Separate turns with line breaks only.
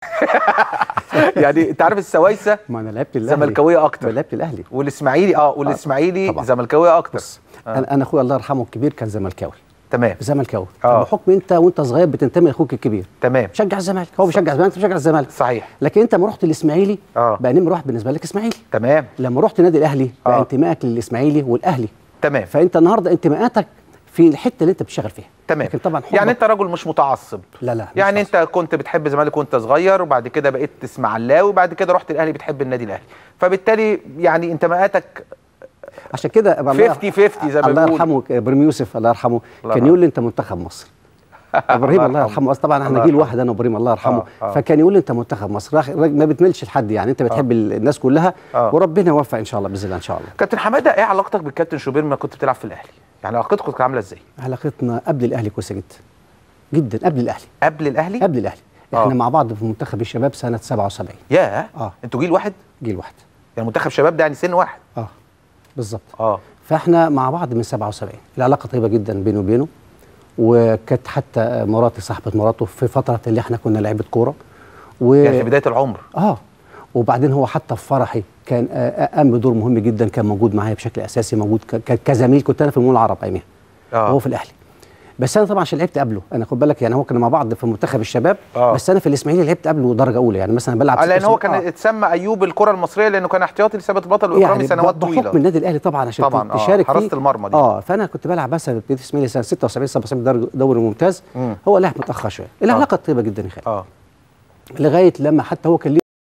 يعني انت عارف السوايسه
ما أنا لعبت
الأهلي. زملكاوية
أكتر. لعبت الأهلي.
والإسماعيلي آه والإسماعيلي
طبعا.
زملكاوية أكتر.
بص أنا أنا أخويا الله يرحمه الكبير كان زملكاوي.
تمام.
زملكاوي.
آه.
بحكم أنت وأنت صغير بتنتمي لأخوك الكبير.
تمام.
بشجع الزمالك. هو بيشجع الزمالك أنت بتشجع الزمالك.
صحيح.
لكن أنت لما رحت الإسماعيلي
آه.
بقى نمره واحد بالنسبة لك إسماعيلي.
تمام.
لما رحت النادي الأهلي بقى
آه.
انتمائك للإسماعيلي والأهلي.
تمام.
فأنت النهارده انتماءاتك في الحتة اللي انت بتشتغل فيها
تمام
لكن طبعا
يعني انت راجل مش متعصب
لا لا مش
يعني
متعصب.
انت كنت بتحب الزمالك وانت صغير وبعد كده بقيت اسماعيلاوي وبعد كده رحت الأهلي بتحب النادي الأهلي فبالتالي يعني انتماءاتك
عشان كده الله
50 50 زي ما
الله
بيقولوا.
يرحمه إبراهيم يوسف الله يرحمه
الله
كان. يقول لي انت منتخب مصر إبراهيم الله يرحمه. طبعا إحنا جيل. واحد أنا وإبراهيم الله يرحمه.
آه، آه.
فكان يقول لي أنت منتخب مصر. ما بتملش لحد يعني. أنت بتحب الناس كلها.
آه.
وربنا يوفق إن شاء الله بإذن الله إن شاء الله.
كابتن حمادة إيه علاقتك بالكابتن شوبير ما كنت بتلعب في الأهلي؟ يعني علاقتكم كانت عاملة إزاي؟
علاقتنا قبل الأهلي كويسة جدا. جدا قبل الأهلي.
قبل الأهلي؟
قبل الأهلي.
آه.
إحنا مع بعض في منتخب الشباب سنة 77
ياه.
آه.
أنتوا جيل واحد؟
جيل واحد.
يعني منتخب شباب ده يعني سن واحد.
آه. بالظبط
آه.
فإحنا مع بعض من 77 العلاقة طيبة جدا بيني وبينه. وكانت حتى مراتي صاحبة مراته في فترة اللي إحنا كنا لعيبة كورة. و...
يعني في بداية العمر.
آه. وبعدين هو حتى في فرحي كان آه، آه، قام بدور مهم جدا كان موجود معايا بشكل أساسي موجود كزميل كنت أنا في المول العرب أيامها.
آه.
وهو في الأهلي. بس أنا طبعا عشان لعبت قبله. أنا خد بالك يعني هو كنا مع بعض في منتخب الشباب
آه.
بس أنا في الإسماعيلي لعبت قبله درجة أولى. يعني مثلا بلعب
آه، لأن هو
76
كان
آه.
اتسمى أيوب الكرة المصرية لأنه كان احتياطي لثابت البطل واكرامي
يعني
سنوات
بحكم
طويلة.
النادي الأهلي طبعا عشان
طبعاً، آه،
تشارك فيه.
المرمى دي.
آه فأنا كنت بلعب مثلا في الاسماعيلي سنة 76 77 درجة- دوري ممتاز.
مم.
هو لعب متأخر شوية. العلاقة طيبه جدا يا خالد
آه.
لغاية لما حتى هو كان